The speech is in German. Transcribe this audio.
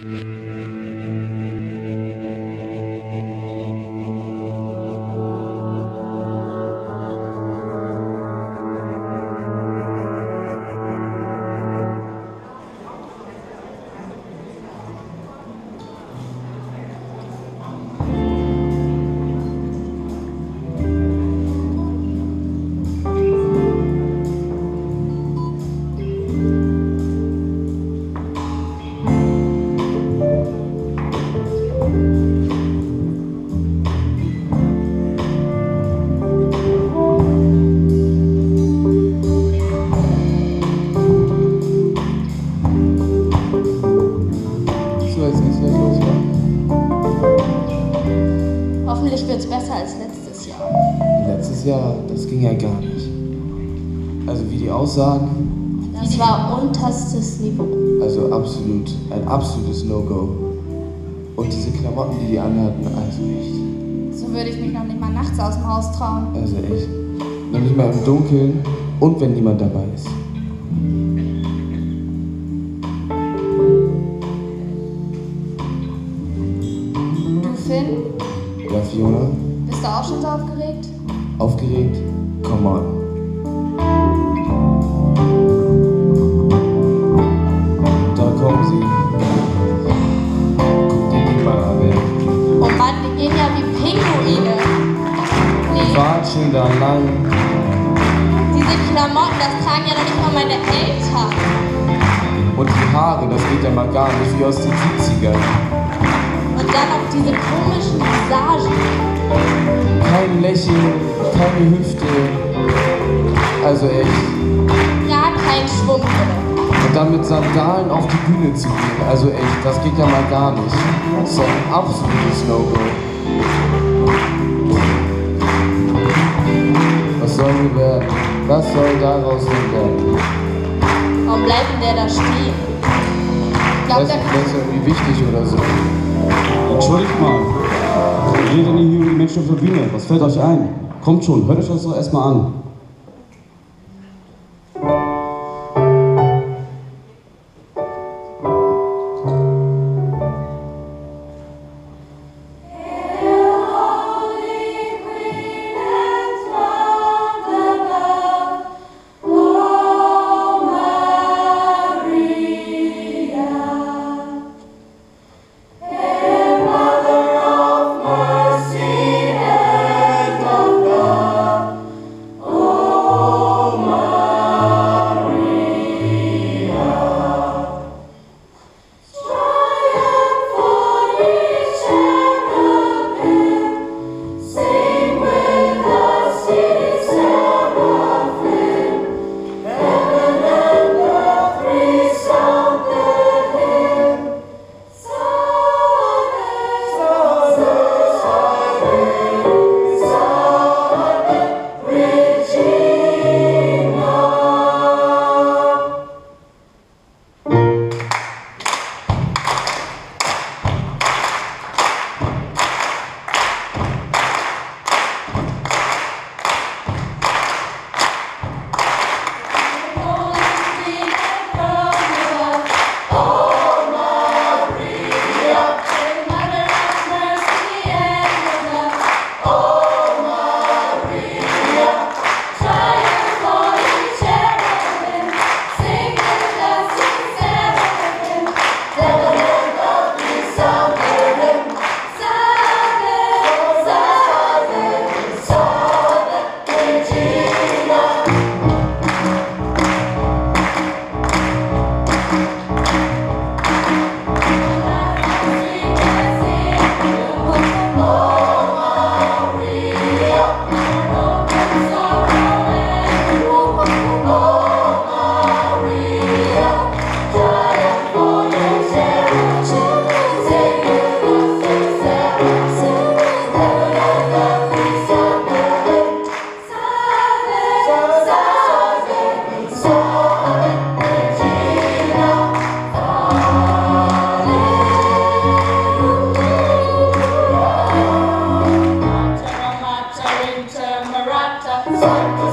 So, Letztes Jahr, das ging ja gar nicht. Also wie die aussagen, Das war unterstes Niveau. also absolut, ein absolutes No-Go. Und diese Klamotten, die die anhatten, also echt, So würde ich mich noch nicht mal nachts aus dem Haus trauen. also echt. Noch nicht mal im Dunkeln und wenn niemand dabei ist. Du, Finn, Ja, Fiona, bist du auch schon so aufgeregt? Aufgeregt? Come on. Da kommen sie. Guck dir die mal an. Oh Mann, die gehen ja wie Pinguine. Nee, Watschen da lang. diese Klamotten, das tragen ja noch nicht mal meine Eltern. Und die Haare, das geht ja mal gar nicht wie aus den 70ern. Und dann noch diese komischen Visagen. Kein Lächeln, keine Hüfte. Also echt. Gar kein Schwung drin. Und dann mit Sandalen auf die Bühne zu gehen. Also echt, das geht ja mal gar nicht. Das ist ein absolutes No-Go. Was soll denn werden? Was soll daraus denn werden? Warum bleibt denn der da stehen? Ich glaube, Weiß der ist irgendwie wichtig oder so. Entschuldigt mal. Redet denn hier über die Menschen auf der Bühne? Was fällt euch ein? Kommt schon, hört euch das doch erstmal an. Fuck